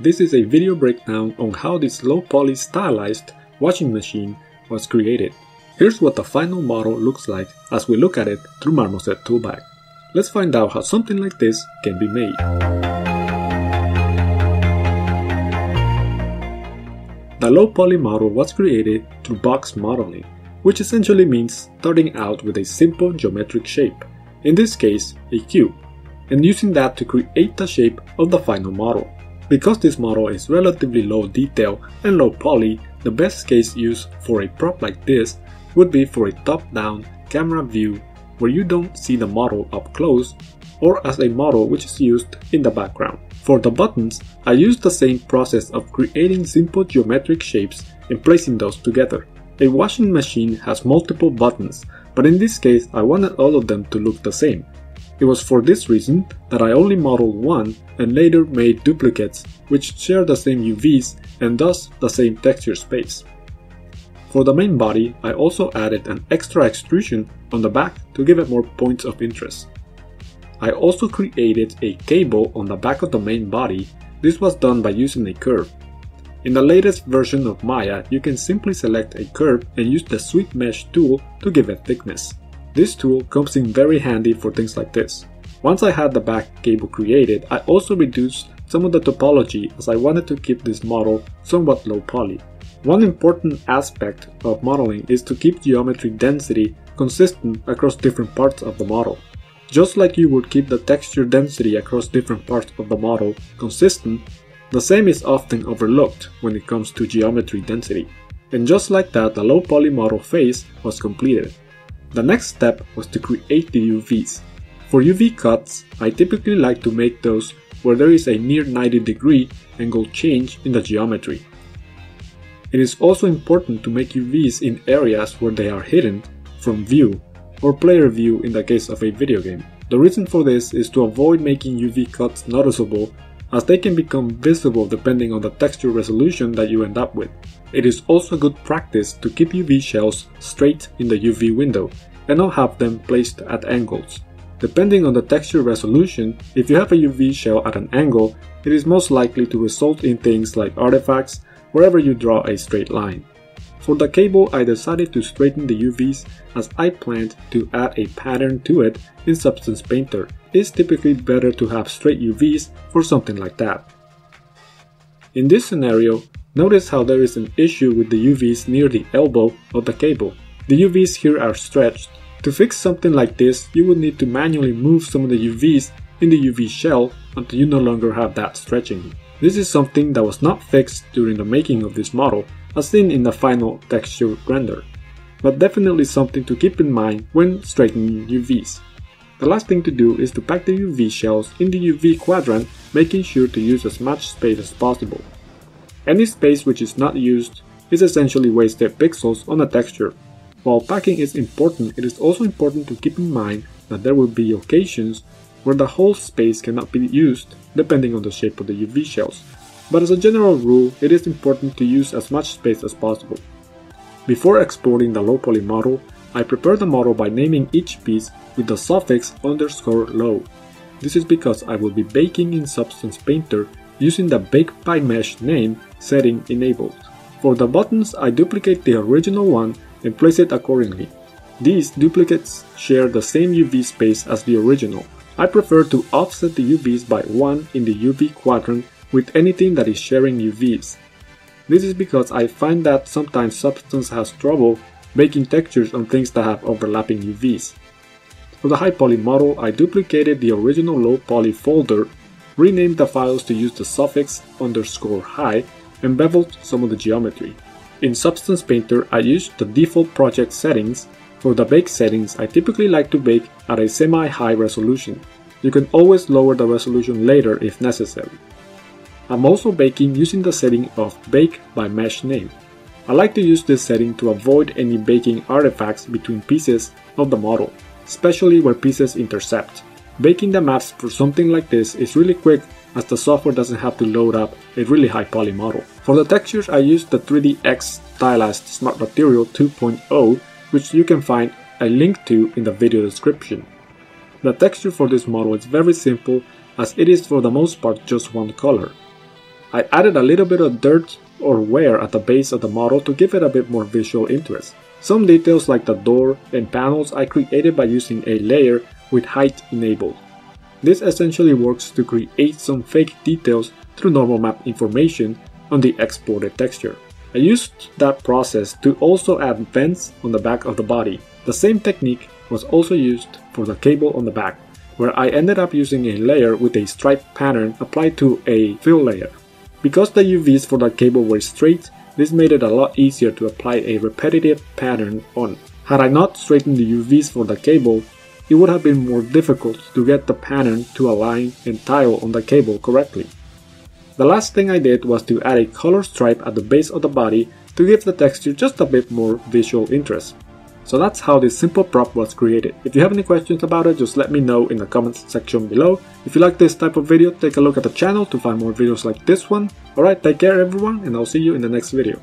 this is a video breakdown on how this low poly stylized washing machine was created. Here's what the final model looks like as we look at it through Marmoset Toolbag. Let's find out how something like this can be made. The low poly model was created through box modeling, which essentially means starting out with a simple geometric shape, in this case a cube, and using that to create the shape of the final model. Because this model is relatively low detail and low poly, the best case use for a prop like this would be for a top-down camera view where you don't see the model up close or as a model which is used in the background. For the buttons, I used the same process of creating simple geometric shapes and placing those together. A washing machine has multiple buttons, but in this case I wanted all of them to look the same. It was for this reason that I only modeled one and later made duplicates which share the same UVs and thus the same texture space. For the main body, I also added an extra extrusion on the back to give it more points of interest. I also created a cable on the back of the main body, this was done by using a curve. In the latest version of Maya, you can simply select a curve and use the sweep mesh tool to give it thickness. This tool comes in very handy for things like this. Once I had the back cable created, I also reduced some of the topology as I wanted to keep this model somewhat low poly. One important aspect of modeling is to keep geometry density consistent across different parts of the model. Just like you would keep the texture density across different parts of the model consistent, the same is often overlooked when it comes to geometry density. And just like that, the low poly model phase was completed. The next step was to create the UVs. For UV cuts, I typically like to make those where there is a near 90 degree angle change in the geometry. It is also important to make UVs in areas where they are hidden from view, or player view in the case of a video game. The reason for this is to avoid making UV cuts noticeable as they can become visible depending on the texture resolution that you end up with. It is also good practice to keep UV shells straight in the UV window and not have them placed at angles. Depending on the texture resolution, if you have a UV shell at an angle, it is most likely to result in things like artifacts wherever you draw a straight line. For the cable I decided to straighten the UVs as I planned to add a pattern to it in Substance Painter. It's typically better to have straight UVs for something like that. In this scenario, notice how there is an issue with the UVs near the elbow of the cable. The UVs here are stretched. To fix something like this, you would need to manually move some of the UVs in the UV shell until you no longer have that stretching. This is something that was not fixed during the making of this model, as seen in the final texture render, but definitely something to keep in mind when straightening UVs. The last thing to do is to pack the UV shells in the UV quadrant, making sure to use as much space as possible. Any space which is not used is essentially wasted pixels on a texture. While packing is important, it is also important to keep in mind that there will be occasions where the whole space cannot be used depending on the shape of the UV shells, but as a general rule, it is important to use as much space as possible. Before exporting the low poly model, I prepare the model by naming each piece with the suffix underscore low. This is because I will be baking in Substance Painter using the Bake by Mesh name setting enabled. For the buttons, I duplicate the original one and place it accordingly. These duplicates share the same UV space as the original, I prefer to offset the UVs by 1 in the UV quadrant with anything that is sharing UVs. This is because I find that sometimes Substance has trouble making textures on things that have overlapping UVs. For the high poly model, I duplicated the original low poly folder, renamed the files to use the suffix underscore high, and beveled some of the geometry. In Substance Painter, I used the default project settings for the bake settings, I typically like to bake at a semi-high resolution. You can always lower the resolution later if necessary. I'm also baking using the setting of Bake by Mesh name. I like to use this setting to avoid any baking artifacts between pieces of the model, especially where pieces intercept. Baking the maps for something like this is really quick as the software doesn't have to load up a really high poly model. For the textures I used the 3dEx Stylized Smart Material 2.0 which you can find a link to in the video description. The texture for this model is very simple as it is for the most part just one color. I added a little bit of dirt or wear at the base of the model to give it a bit more visual interest. Some details like the door and panels I created by using a layer with height enabled. This essentially works to create some fake details through normal map information on the exported texture. I used that process to also add vents on the back of the body. The same technique was also used for the cable on the back, where I ended up using a layer with a stripe pattern applied to a fill layer. Because the UVs for the cable were straight, this made it a lot easier to apply a repetitive pattern on. Had I not straightened the UVs for the cable, it would have been more difficult to get the pattern to align and tile on the cable correctly. The last thing I did was to add a color stripe at the base of the body to give the texture just a bit more visual interest. So that's how this simple prop was created. If you have any questions about it, just let me know in the comments section below. If you like this type of video, take a look at the channel to find more videos like this one. Alright, take care everyone, and I'll see you in the next video.